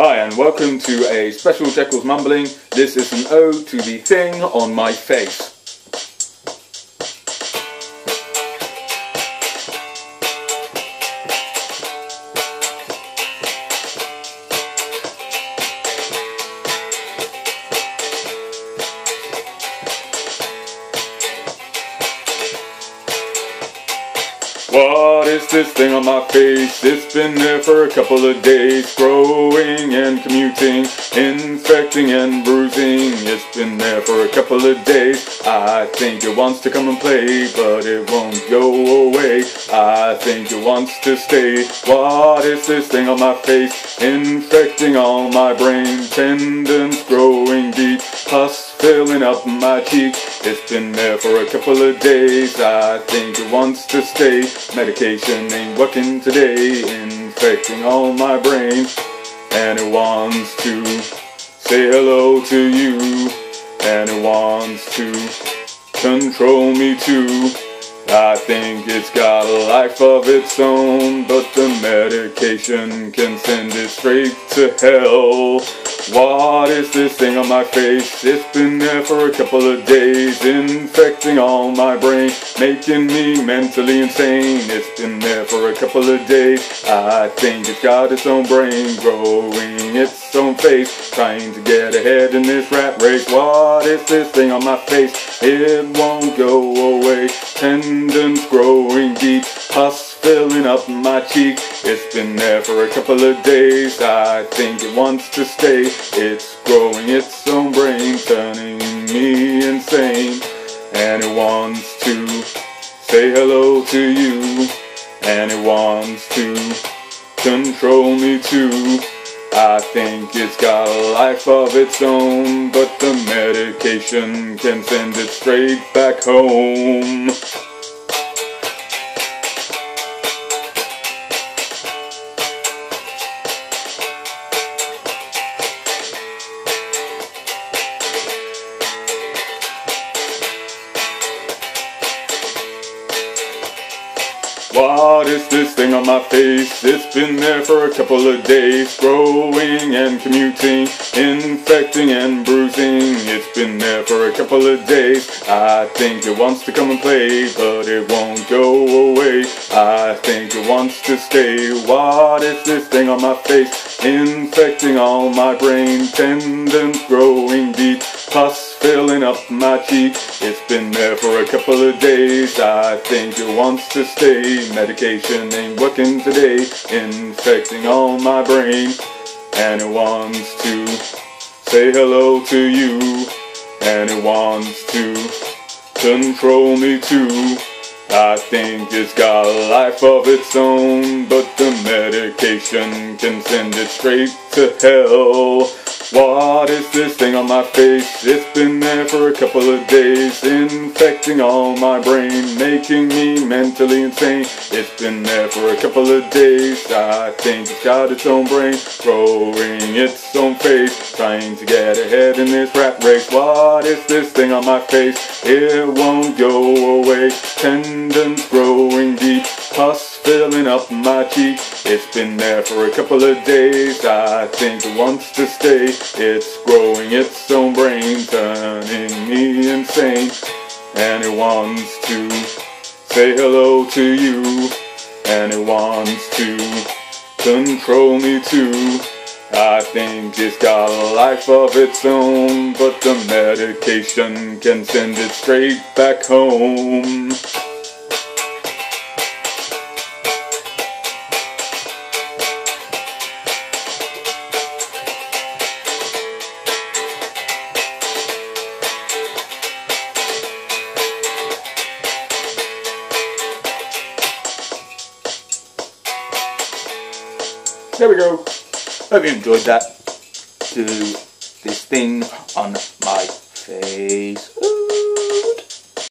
Hi and welcome to a special Jeccles Mumbling. This is an ode to the thing on my face. What is this thing on my face? It's been there for a couple of days, growing and commuting, infecting and bruising. It's been there for a couple of days. I think it wants to come and play, but it won't go away. I think it wants to stay. What is this thing on my face? Infecting all my brain, tendons growing deep, pus filling up my cheek. It's been there for a couple of days. I think it wants to stay. Medication ain't working today, infecting all my brain. And it wants to say hello to you. And it wants to control me too. I think it's got a life of its own, but the medication can send it straight to hell. What is this thing on my face? It's been there for a couple of days, infecting all my brain, making me mentally insane. It's been there for a couple of days. I think it's got its own brain, growing its own face, trying to get ahead in this rat race. What is this thing on my face? It won't go away. Tendons growing deep, pus filling up my cheek. It's been there for a couple of days. I think it wants to stay. It's growing its own brain, turning me insane. And it wants to say hello to you. And it wants to control me too. I think it's got a life of its own, but the medication can send it straight back home. Is this thing on my face? It's been there for a couple of days, growing and commuting, infecting and bruising. It's been there for a couple of days. I think it wants to come and play, but it won't go away. I think it wants to stay. What is this thing on my face? Infecting all my brain, tendons growing deep, pus filling up my cheek. It's been there for a couple of days. I think it wants to stay. Medication ain't working today, infecting all my brain. And it wants to say hello to you. And it wants to control me too. I think it's got a life of its own, but the medication can send it straight to hell. What is this thing on my face? It's been there for a couple of days, infecting all my brain, making me mentally insane. It's been there for a couple of days. I think it's got its own brain, growing its own face, trying to get ahead in this rat race. What is this thing on my face? It won't go away. Tendons growing deep, pus filling up my cheek. It's been there for a couple of days. I think it wants to stay. It's growing its own brain, turning me insane. And it wants to say hello to you. And it wants to control me too. I think it's got a life of its own, but the medication can send it straight back home. There we go. Hope you enjoyed that. Do this thing on my face. Ooh.